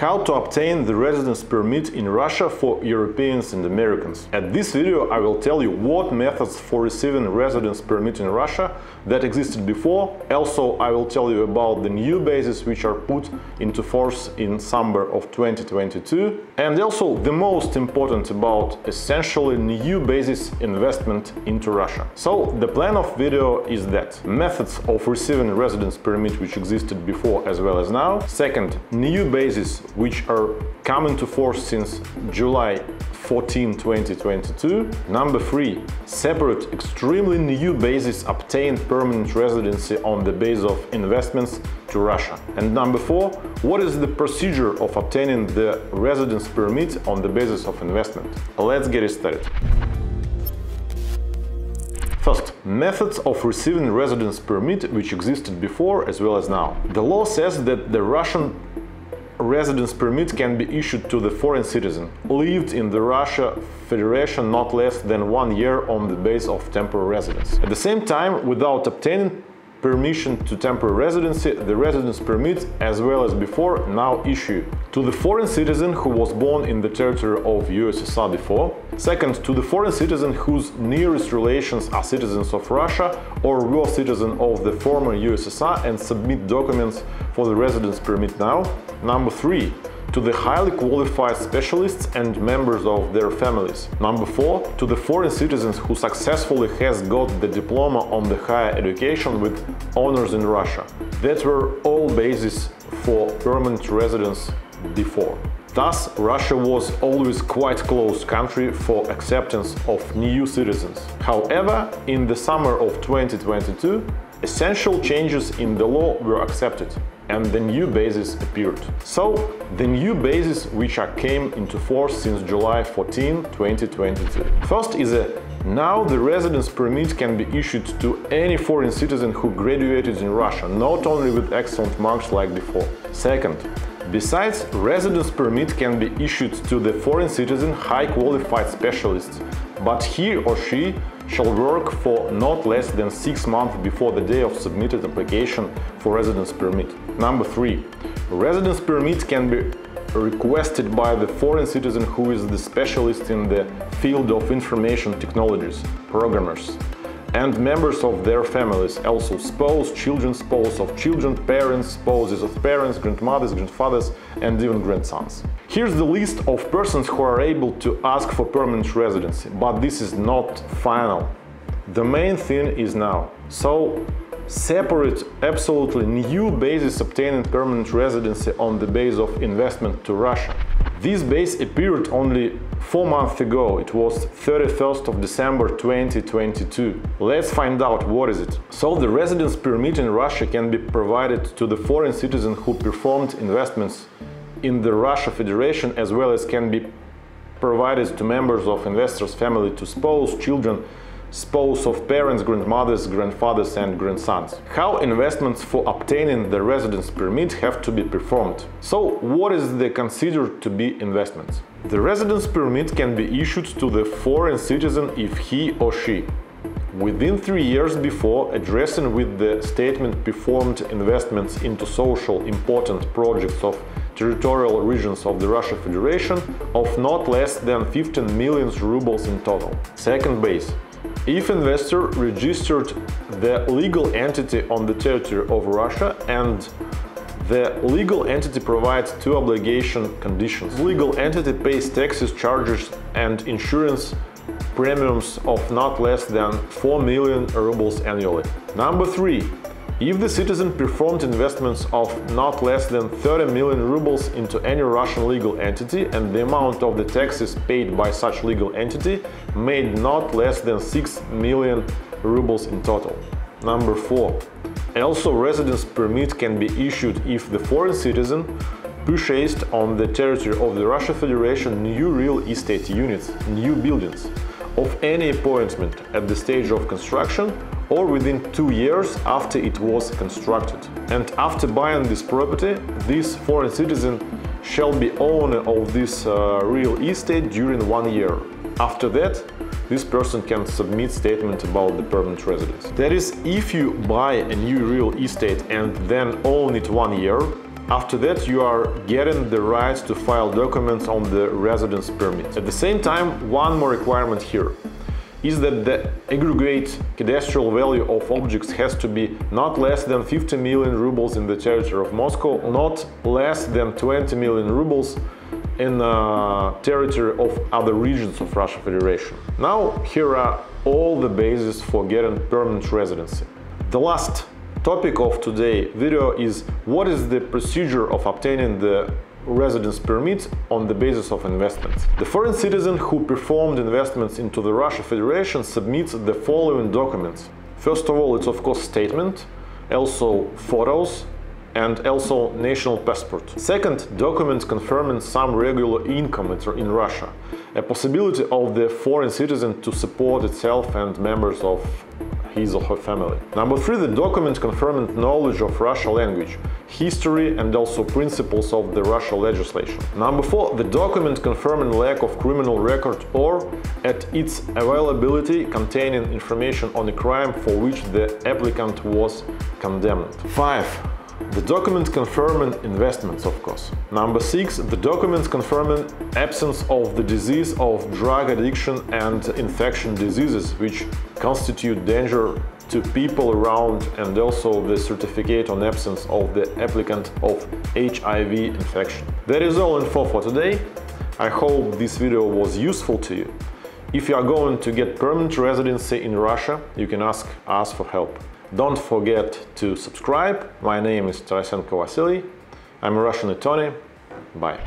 how to obtain the residence permit in Russia for Europeans and Americans. At this video I will tell you what methods for receiving residence permit in Russia that existed before. Also I will tell you about the new bases which are put into force in summer of 2022 and also the most important about essentially new basis investment into Russia. So the plan of video is that methods of receiving residence permit which existed before as well as now. Second, new bases which are coming to force since July 14, 2022. Number three, separate extremely new bases obtain permanent residency on the base of investments to Russia. And number four, what is the procedure of obtaining the residence permit on the basis of investment? Let's get it started. First, methods of receiving residence permit which existed before as well as now. The law says that the Russian residence permit can be issued to the foreign citizen lived in the Russia Federation not less than one year on the base of temporary residence. At the same time, without obtaining permission to temporary residency, the residence permit, as well as before, now issue to the foreign citizen who was born in the territory of USSR before, second, to the foreign citizen whose nearest relations are citizens of Russia or were citizen of the former USSR and submit documents for the residence permit now, number three, to the highly qualified specialists and members of their families. Number 4. To the foreign citizens who successfully has got the diploma on the higher education with honors in Russia. That were all bases for permanent residence before. Thus, Russia was always quite close country for acceptance of new citizens. However, in the summer of 2022, essential changes in the law were accepted and the new bases appeared. So, the new bases which came into force since July 14, 2022. First is a now the residence permit can be issued to any foreign citizen who graduated in Russia, not only with excellent marks like before. Second, Besides, residence permit can be issued to the foreign citizen high qualified specialist, but he or she shall work for not less than six months before the day of submitted application for residence permit. Number three, residence permit can be requested by the foreign citizen who is the specialist in the field of information technologies, programmers and members of their families, also spouse, children, spouse of children, parents, spouses of parents, grandmothers, grandfathers, and even grandsons. Here's the list of persons who are able to ask for permanent residency, but this is not final. The main thing is now. So, separate absolutely new basis obtaining permanent residency on the base of investment to Russia. This base appeared only four months ago. It was 31st of December 2022. Let's find out what is it. So the residence permit in Russia can be provided to the foreign citizen who performed investments in the Russia Federation as well as can be provided to members of investors' family to spouse, children, spouse of parents, grandmothers, grandfathers and grandsons. How investments for obtaining the residence permit have to be performed. So what is the considered to be investments? The residence permit can be issued to the foreign citizen if he or she within three years before addressing with the statement performed investments into social important projects of territorial regions of the Russia Federation of not less than 15 million rubles in total. Second base if investor registered the legal entity on the territory of Russia and the legal entity provides two obligation conditions. Legal entity pays taxes, charges and insurance premiums of not less than 4 million rubles annually. Number 3. If the citizen performed investments of not less than 30 million rubles into any Russian legal entity and the amount of the taxes paid by such legal entity made not less than 6 million rubles in total. Number 4. Also residence permit can be issued if the foreign citizen purchased on the territory of the Russia Federation new real estate units, new buildings, of any appointment at the stage of construction or within two years after it was constructed. And after buying this property, this foreign citizen shall be owner of this uh, real estate during one year. After that, this person can submit statement about the permanent residence. That is, if you buy a new real estate and then own it one year, After that, you are getting the right to file documents on the residence permit. At the same time, one more requirement here is that the aggregate cadastral value of objects has to be not less than 50 million rubles in the territory of Moscow, not less than 20 million rubles in the uh, territory of other regions of Russian Federation. Now, here are all the bases for getting permanent residency. The last topic of today video is what is the procedure of obtaining the residence permit on the basis of investments. The foreign citizen who performed investments into the Russia Federation submits the following documents. First of all, it's of course statement, also photos, and also national passport. Second, documents confirming some regular income in Russia, a possibility of the foreign citizen to support itself and members of his or her family. Number three, the document confirming knowledge of Russian language, history and also principles of the Russian legislation. Number four, the document confirming lack of criminal record or at its availability containing information on a crime for which the applicant was condemned. Five, the document confirming investments, of course. Number six, the document confirming absence of the disease of drug addiction and infection diseases, which constitute danger to people around and also the certificate on absence of the applicant of HIV infection. That is all info for today. I hope this video was useful to you. If you are going to get permanent residency in Russia, you can ask us for help. Don't forget to subscribe. My name is Tarasenko Vasily. I'm a Russian attorney. Bye.